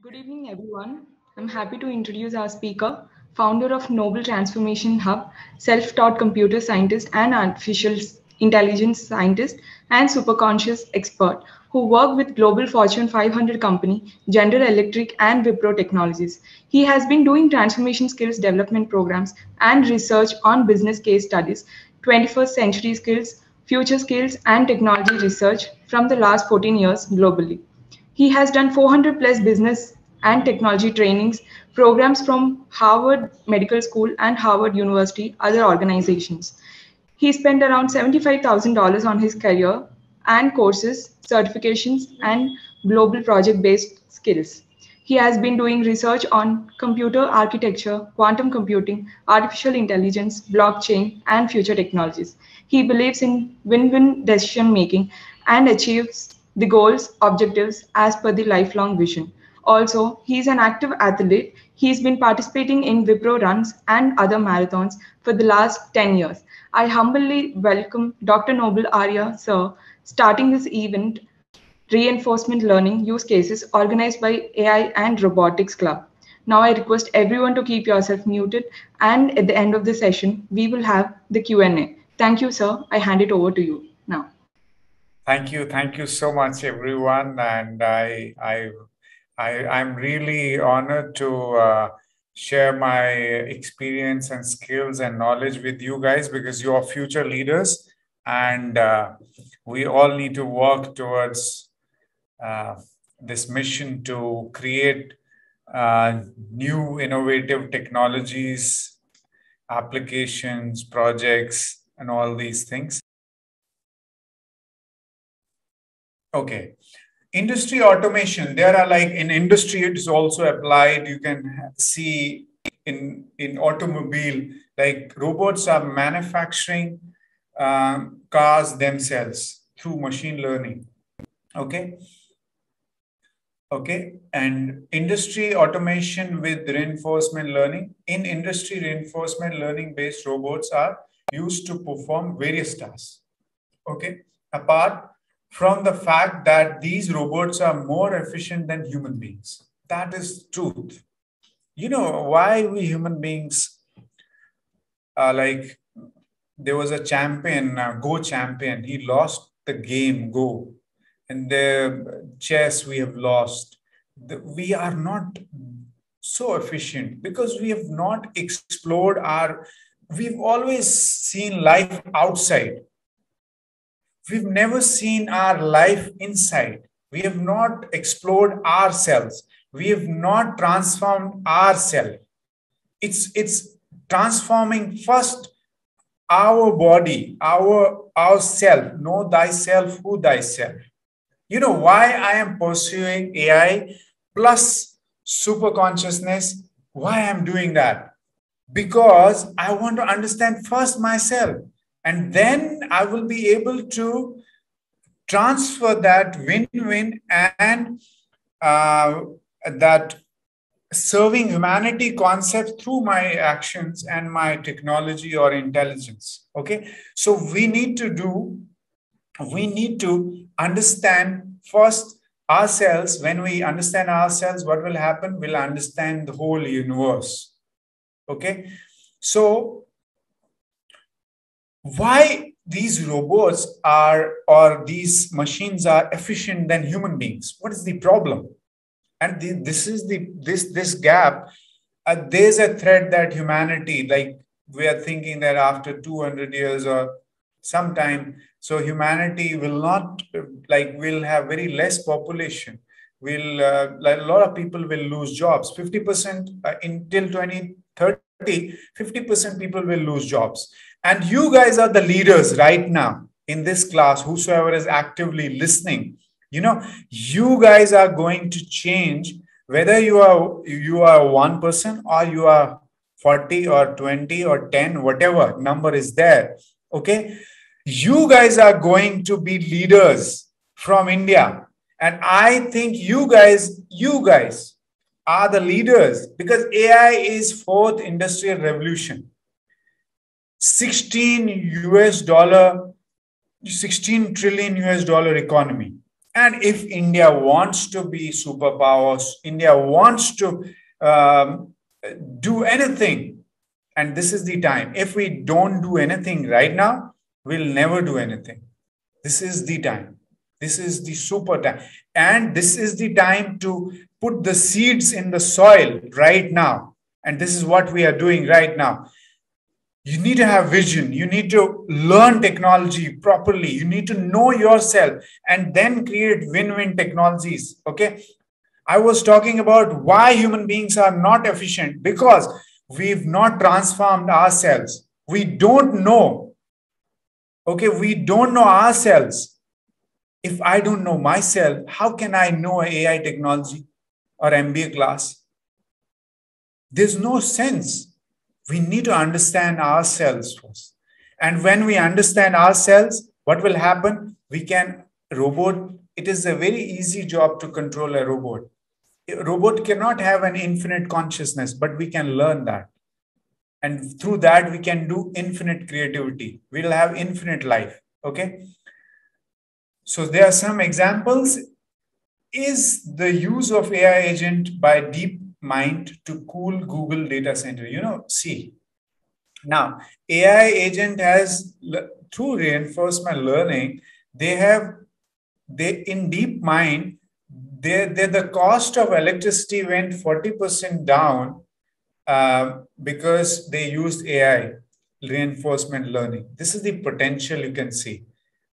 Good evening, everyone. I'm happy to introduce our speaker, founder of Noble Transformation Hub, self taught computer scientist and artificial intelligence scientist, and superconscious expert who work with global Fortune 500 company, General Electric, and Wipro Technologies. He has been doing transformation skills development programs and research on business case studies, 21st century skills, future skills, and technology research from the last 14 years globally. He has done 400 plus business and technology trainings programs from Harvard Medical School and Harvard University, other organizations. He spent around $75,000 on his career and courses, certifications, and global project based skills. He has been doing research on computer architecture, quantum computing, artificial intelligence, blockchain, and future technologies. He believes in win win decision making and achieves the goals, objectives as per the lifelong vision. Also, he's an active athlete. He's been participating in Wipro runs and other marathons for the last 10 years. I humbly welcome Dr. Noble Arya, sir, starting this event, Reinforcement Learning Use Cases, organized by AI and Robotics Club. Now I request everyone to keep yourself muted and at the end of the session, we will have the Q&A. Thank you, sir. I hand it over to you. Thank you, thank you so much, everyone, and I, I, I I'm really honored to uh, share my experience and skills and knowledge with you guys because you are future leaders, and uh, we all need to work towards uh, this mission to create uh, new innovative technologies, applications, projects, and all these things. Okay. Industry automation, there are like in industry, it is also applied. You can see in, in automobile, like robots are manufacturing um, cars themselves through machine learning. Okay. Okay. And industry automation with reinforcement learning. In industry, reinforcement learning based robots are used to perform various tasks. Okay. Apart from the fact that these robots are more efficient than human beings. That is truth. You know why we human beings are like there was a champion, a Go champion. He lost the game Go, and the chess we have lost. We are not so efficient because we have not explored our. We've always seen life outside We've never seen our life inside. We have not explored ourselves. We have not transformed ourselves. It's, it's transforming first our body, our ourself. Know thyself, who thyself. You know why I am pursuing AI plus super consciousness? Why I'm doing that? Because I want to understand first myself. And then I will be able to transfer that win win and uh, that serving humanity concept through my actions and my technology or intelligence. Okay. So we need to do, we need to understand first ourselves. When we understand ourselves, what will happen? We'll understand the whole universe. Okay. So why these robots are or these machines are efficient than human beings? What is the problem? And the, this is the this this gap uh, there's a threat that humanity like we are thinking that after 200 years or sometime so humanity will not like will have very less population. Will uh, like a lot of people will lose jobs. 50% uh, until 2030 50% people will lose jobs and you guys are the leaders right now in this class, whosoever is actively listening. You know, you guys are going to change whether you are you are one person or you are 40 or 20 or 10, whatever number is there. Okay. You guys are going to be leaders from India. And I think you guys, you guys are the leaders because AI is fourth industrial revolution. 16 US dollar, 16 trillion US dollar economy. And if India wants to be superpowers, India wants to um, do anything, and this is the time. If we don't do anything right now, we'll never do anything. This is the time. This is the super time. And this is the time to put the seeds in the soil right now. And this is what we are doing right now. You need to have vision. You need to learn technology properly. You need to know yourself and then create win win technologies. Okay. I was talking about why human beings are not efficient because we've not transformed ourselves. We don't know. Okay. We don't know ourselves if I don't know myself, how can I know AI technology or MBA class? There's no sense. We need to understand ourselves first. And when we understand ourselves, what will happen? We can robot. It is a very easy job to control a robot. A robot cannot have an infinite consciousness, but we can learn that. And through that, we can do infinite creativity. We'll have infinite life. Okay. So there are some examples. Is the use of AI agent by DeepMind to cool Google data center? You know, see, now AI agent has through reinforcement learning, they have they in DeepMind, they, they the cost of electricity went 40% down uh, because they used AI reinforcement learning. This is the potential you can see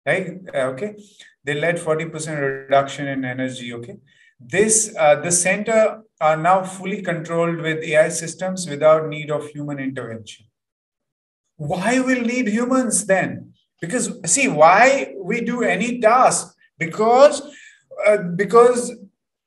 right? Uh, okay, they led 40% reduction in energy. Okay, this uh, the center are now fully controlled with AI systems without need of human intervention. Why will need humans then? Because see, why we do any task? Because uh, because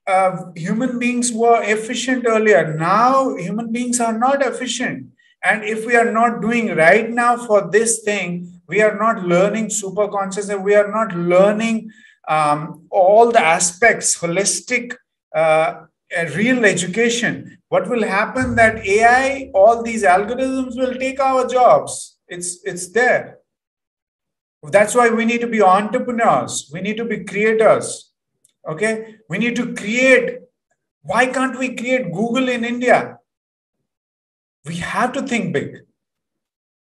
uh, human beings were efficient earlier. Now human beings are not efficient. And if we are not doing right now for this thing, we are not learning super consciousness we are not learning um, all the aspects holistic uh, real education. What will happen that ai all these algorithms will take our jobs. It's it's there. That's why we need to be entrepreneurs. We need to be creators. Okay? We need to create. Why can't we create google in india? We have to think big.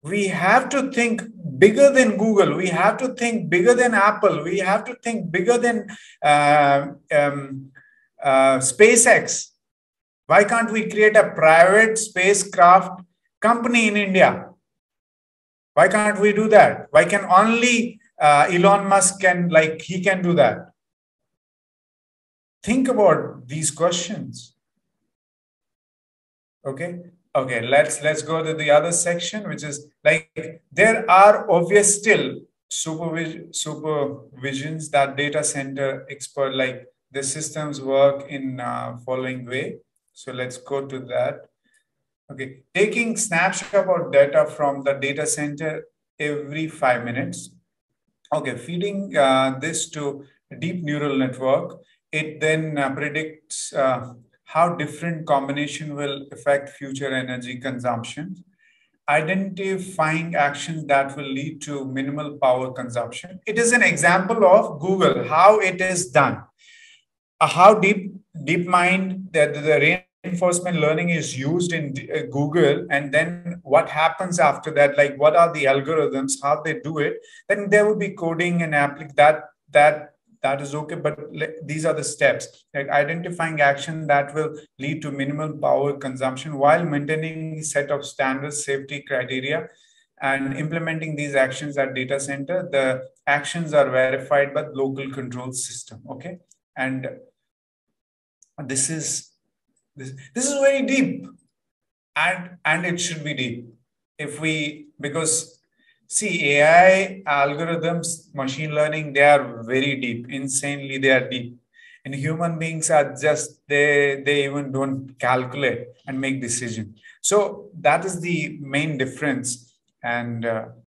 We have to think bigger than Google. We have to think bigger than Apple. We have to think bigger than uh, um, uh, SpaceX. Why can't we create a private spacecraft company in India? Why can't we do that? Why can only uh, Elon Musk can like he can do that? Think about these questions. Okay, okay let's let's go to the other section which is like there are obvious still supervision supervisions that data center expert like the systems work in uh, following way. So let's go to that. Okay taking snapshot of data from the data center every five minutes. Okay feeding uh, this to deep neural network. It then uh, predicts uh, how different combination will affect future energy consumption, identifying actions that will lead to minimal power consumption. It is an example of Google, how it is done. Uh, how deep deep DeepMind, the, the reinforcement learning is used in uh, Google, and then what happens after that, like what are the algorithms, how they do it, then there will be coding and applic that that that is okay but these are the steps. Like identifying action that will lead to minimal power consumption while maintaining set of standard safety criteria and implementing these actions at data center. The actions are verified by local control system okay? And this is this, this is very deep. And and it should be deep. If we because See, AI algorithms, machine learning, they are very deep, insanely, they are deep. And human beings are just, they, they even don't calculate and make decision. So that is the main difference. And uh,